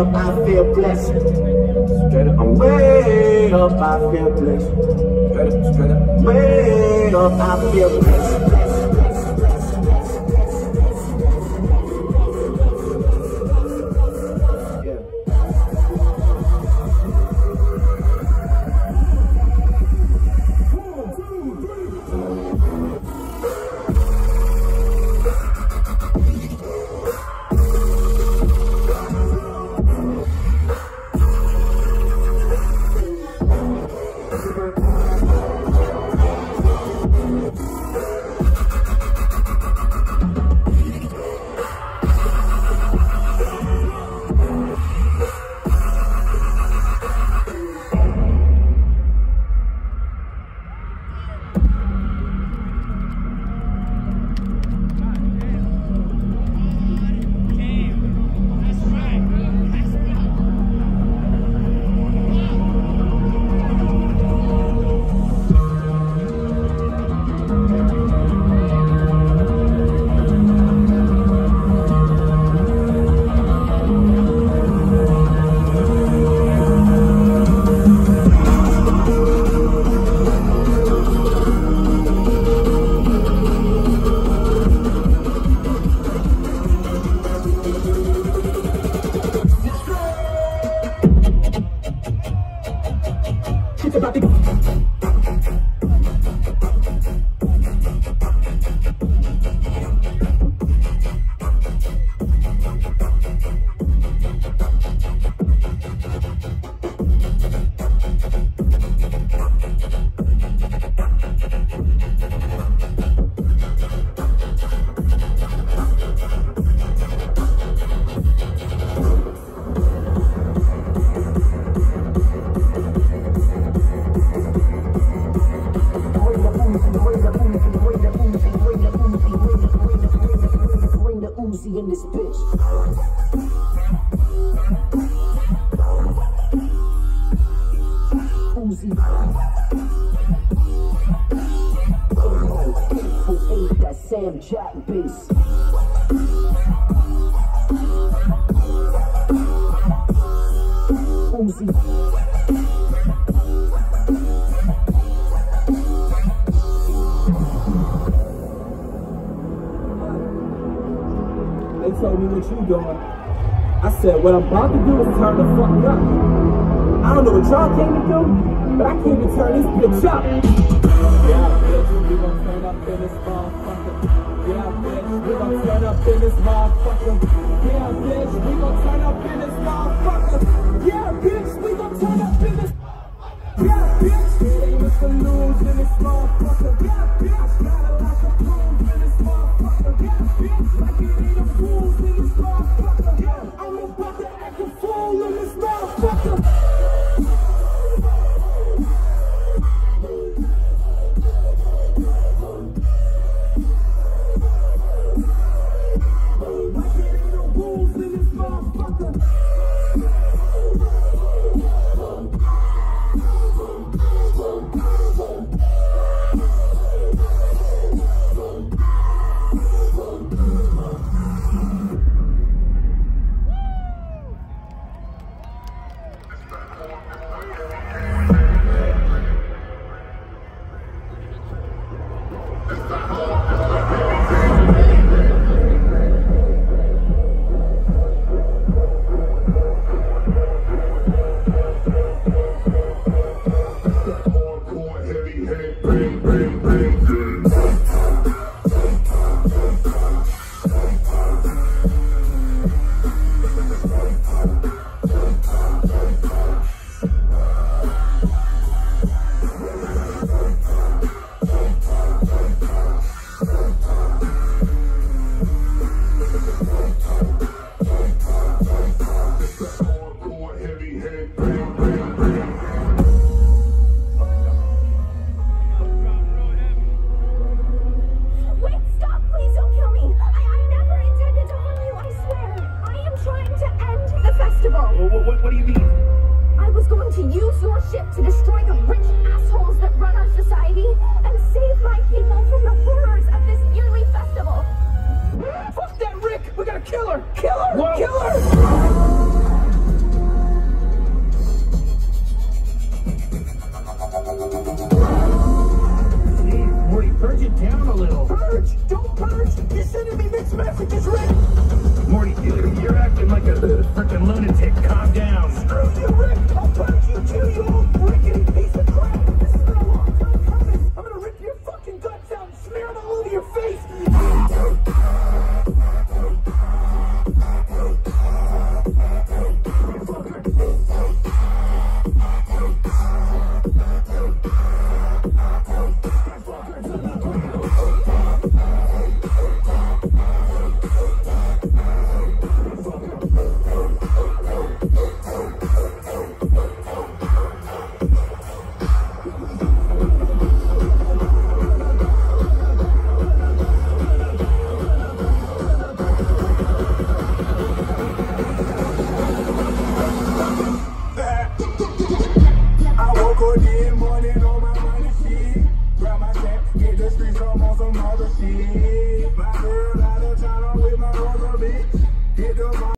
Up. I feel blessed. Straight up, I'm way up. I feel blessed. Straight up, straight up, way up. I feel blessed, Shit's about to go. Sam Jack? Uzi. They told me what you doing. I said, what I'm about to do is turn the fuck up. I don't know what y'all came to do, but I came to turn this bitch up. Yeah, bitch, we gon' turn up in this motherfucker. Yeah, bitch, we gon' turn up in this motherfucker. Yeah, bitch, we gon' turn up in this motherfucker. Yeah, bitch, we gon' turn up in this. Yeah, bitch, they must lose this motherfucker. Yeah, Killer! Whoa. Killer! Jeez, Morty, purge it down a little. Purge! Don't purge! You're sending me mixed messages, Rick! Morty, you're, you're acting like a